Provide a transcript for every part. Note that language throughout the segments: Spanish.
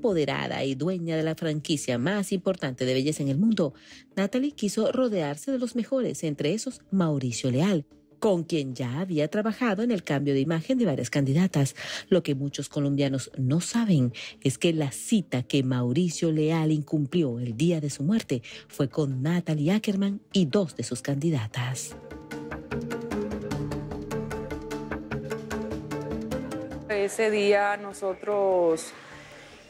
empoderada y dueña de la franquicia más importante de belleza en el mundo, Natalie quiso rodearse de los mejores, entre esos Mauricio Leal, con quien ya había trabajado en el cambio de imagen de varias candidatas. Lo que muchos colombianos no saben es que la cita que Mauricio Leal incumplió el día de su muerte fue con Natalie Ackerman y dos de sus candidatas. Ese día nosotros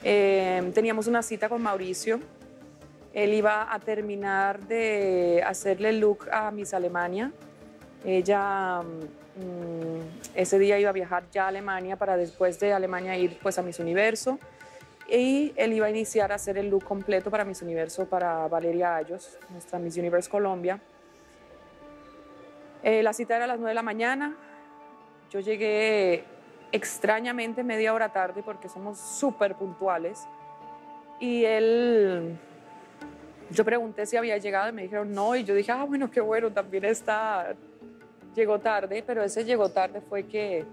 eh, teníamos una cita con Mauricio. Él iba a terminar de hacerle look a Miss Alemania ella mm, ese día iba a viajar ya a Alemania para después de Alemania ir pues a Miss Universo y él iba a iniciar a hacer el look completo para Miss Universo para Valeria Ayos, nuestra Miss Universe Colombia. Eh, la cita era a las 9 de la mañana. Yo llegué extrañamente media hora tarde porque somos súper puntuales. Y él, yo pregunté si había llegado y me dijeron no. Y yo dije, ah, bueno, qué bueno, también está llegó tarde, pero ese llegó tarde fue que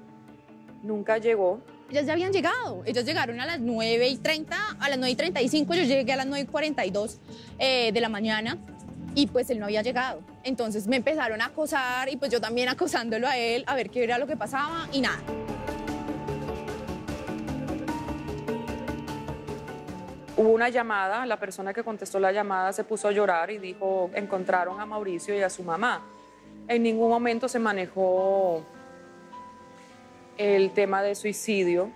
nunca llegó. Ellas ya habían llegado, ellos llegaron a las 9 y 30, a las 9 y 35, yo llegué a las 9 y 42 eh, de la mañana y pues él no había llegado. Entonces me empezaron a acosar y pues yo también acosándolo a él a ver qué era lo que pasaba y nada. Hubo una llamada, la persona que contestó la llamada se puso a llorar y dijo, encontraron a Mauricio y a su mamá. En ningún momento se manejó el tema de suicidio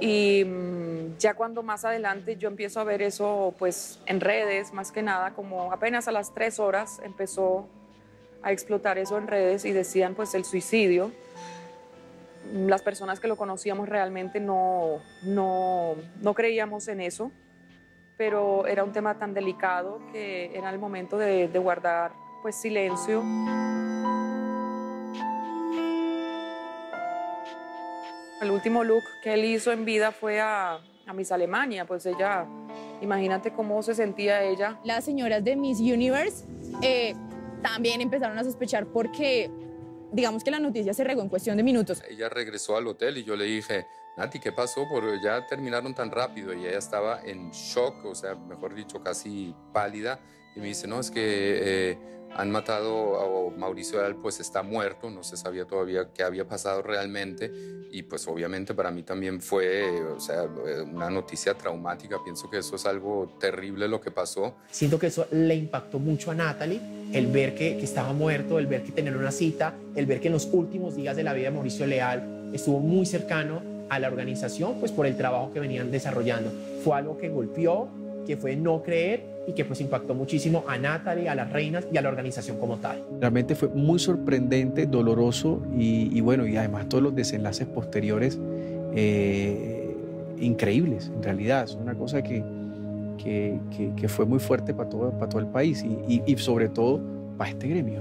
y mm, ya cuando más adelante yo empiezo a ver eso pues en redes, más que nada, como apenas a las tres horas empezó a explotar eso en redes y decían pues el suicidio. Las personas que lo conocíamos realmente no, no, no creíamos en eso, pero era un tema tan delicado que era el momento de, de guardar pues silencio. El último look que él hizo en vida fue a, a Miss Alemania, pues ella, imagínate cómo se sentía ella. Las señoras de Miss Universe eh, también empezaron a sospechar porque, digamos que la noticia se regó en cuestión de minutos. Ella regresó al hotel y yo le dije, Nati, ¿qué pasó? Porque ya terminaron tan rápido y ella estaba en shock, o sea, mejor dicho, casi pálida. Y me dice, no, es que... Eh, han matado a Mauricio Leal, pues está muerto, no se sabía todavía qué había pasado realmente y pues obviamente para mí también fue, o sea, una noticia traumática, pienso que eso es algo terrible lo que pasó. Siento que eso le impactó mucho a Natalie, el ver que, que estaba muerto, el ver que tener una cita, el ver que en los últimos días de la vida de Mauricio Leal estuvo muy cercano a la organización, pues por el trabajo que venían desarrollando. Fue algo que golpeó, que fue no creer y que pues impactó muchísimo a Natalie, a las reinas y a la organización como tal. Realmente fue muy sorprendente, doloroso y, bueno, y además todos los desenlaces posteriores eh, increíbles, en realidad. Es una cosa que, que, fue muy fuerte para todo, para todo el país y, y, sobre todo para este gremio.